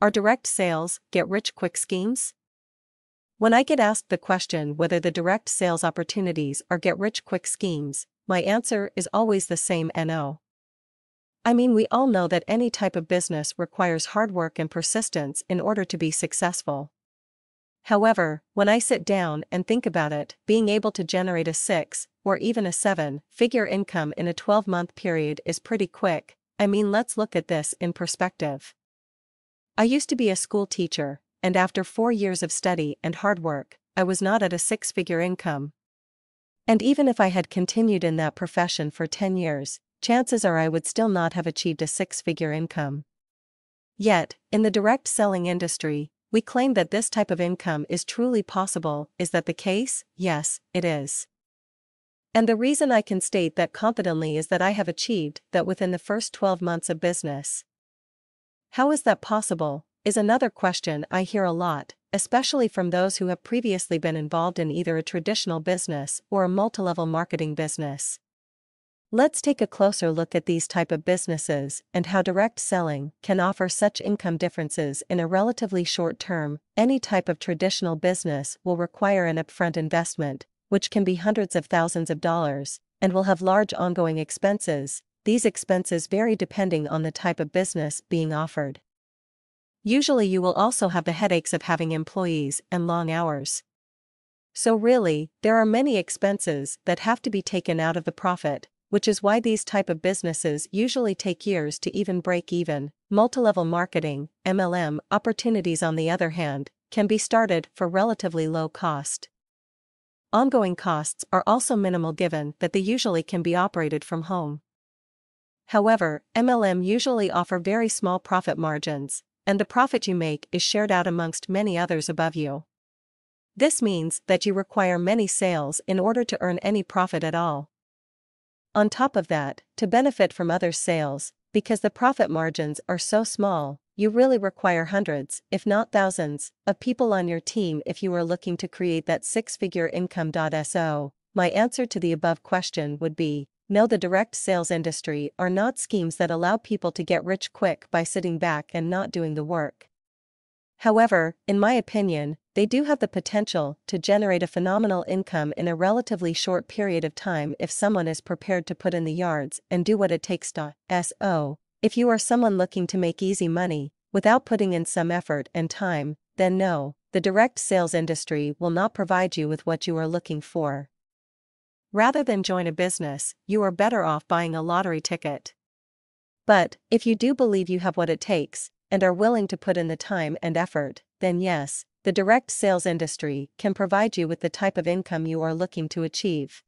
Are direct sales, get rich quick schemes? When I get asked the question whether the direct sales opportunities are get rich quick schemes, my answer is always the same no. I mean, we all know that any type of business requires hard work and persistence in order to be successful. However, when I sit down and think about it, being able to generate a 6, or even a 7, figure income in a 12 month period is pretty quick. I mean, let's look at this in perspective. I used to be a school teacher, and after four years of study and hard work, I was not at a six figure income. And even if I had continued in that profession for 10 years, chances are I would still not have achieved a six figure income. Yet, in the direct selling industry, we claim that this type of income is truly possible. Is that the case? Yes, it is. And the reason I can state that confidently is that I have achieved that within the first 12 months of business. How is that possible? Is another question I hear a lot, especially from those who have previously been involved in either a traditional business or a multi-level marketing business. Let's take a closer look at these type of businesses and how direct selling can offer such income differences in a relatively short term. Any type of traditional business will require an upfront investment, which can be hundreds of thousands of dollars, and will have large ongoing expenses. These expenses vary depending on the type of business being offered. Usually you will also have the headaches of having employees and long hours. So really, there are many expenses that have to be taken out of the profit, which is why these type of businesses usually take years to even break even. Multi-level marketing, MLM, opportunities on the other hand, can be started for relatively low cost. Ongoing costs are also minimal given that they usually can be operated from home. However, MLM usually offer very small profit margins, and the profit you make is shared out amongst many others above you. This means that you require many sales in order to earn any profit at all. On top of that, to benefit from other sales, because the profit margins are so small, you really require hundreds, if not thousands, of people on your team if you are looking to create that six figure income. So, my answer to the above question would be no, the direct sales industry are not schemes that allow people to get rich quick by sitting back and not doing the work. However, in my opinion, they do have the potential to generate a phenomenal income in a relatively short period of time if someone is prepared to put in the yards and do what it takes to. So, if you are someone looking to make easy money, without putting in some effort and time, then no, the direct sales industry will not provide you with what you are looking for. Rather than join a business, you are better off buying a lottery ticket. But, if you do believe you have what it takes, and are willing to put in the time and effort, then yes, the direct sales industry can provide you with the type of income you are looking to achieve.